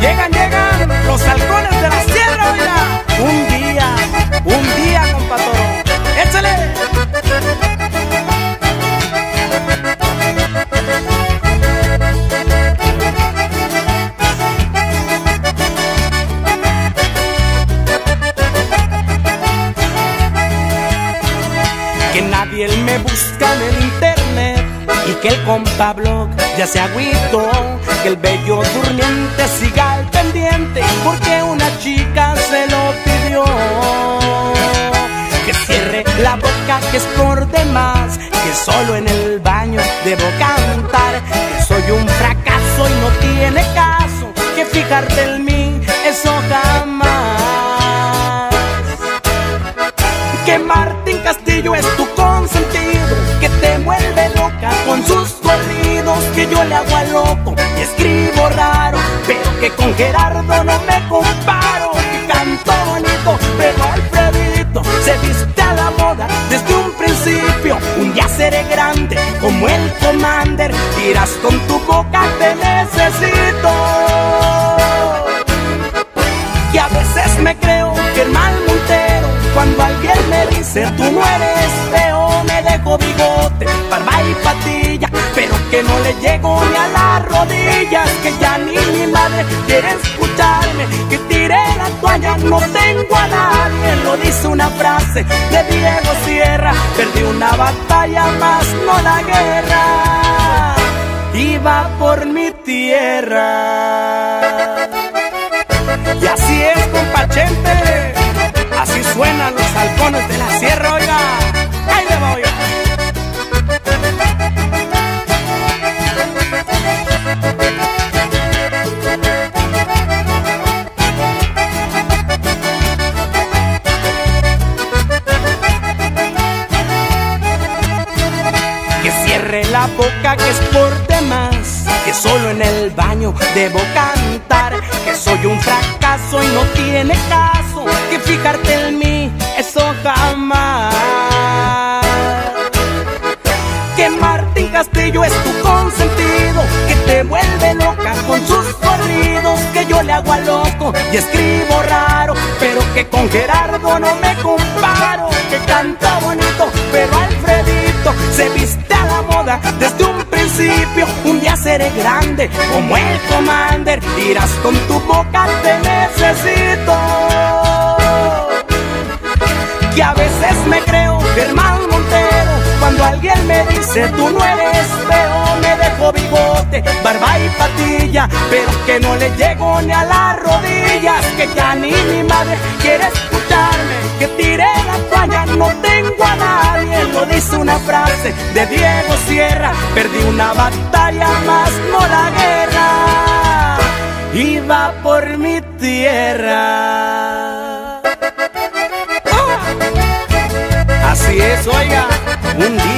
Llegan, llegan los halcones de la sierra. Un día, un día, compa Toro. Échale. Que nadie me busca en el internet y que el compa blog ya se agüitó. Que el bello durmiente siga al pendiente porque una chica se lo pidió. Que cierre la boca que es por demás, que solo en el baño debo cantar. Que soy un fracaso y no tiene caso, que fijarte en mí, eso jamás que Martín Castillo es tu consentido, que te vuelve loca con sus corridos, que yo le hago a loco y escribo raro, pero que con Gerardo no me comparo, que canto bonito, pero Alfredito se viste a la moda desde un principio, un día seré grande como el Commander, irás con tu boca te necesito que a veces me creo que el mal Montero cuando alguien me dice tú no eres llego ni a las rodillas que ya ni mi madre quiere escucharme que tiré la toalla no tengo a nadie. Lo dice una frase de Diego Sierra perdí una batalla más no la guerra iba por mi tierra. Y así es, compa boca que es por demás. Que solo en el baño debo cantar. Que soy un fracaso y no tiene caso. Que fijarte en mí, eso jamás. Que Martín Castillo es tu consentido. Que te vuelve loca con sus corridos. Que yo le hago a loco y escribo raro. Pero que con Gerardo no me comparo. Que canta bonito, pero Alfredito se viste desde un principio. Un día seré grande como el Commander. Irás con tu boca, te necesito. Que a veces me creo Germán Montero. Cuando alguien me dice tú no eres feo, me dejo bigote, barba y patilla, pero que no le llego ni a las rodillas. Que ya ni mi madre frase de Diego Sierra, perdí una batalla más, no la guerra. Iba por mi tierra. Así es, oiga, un día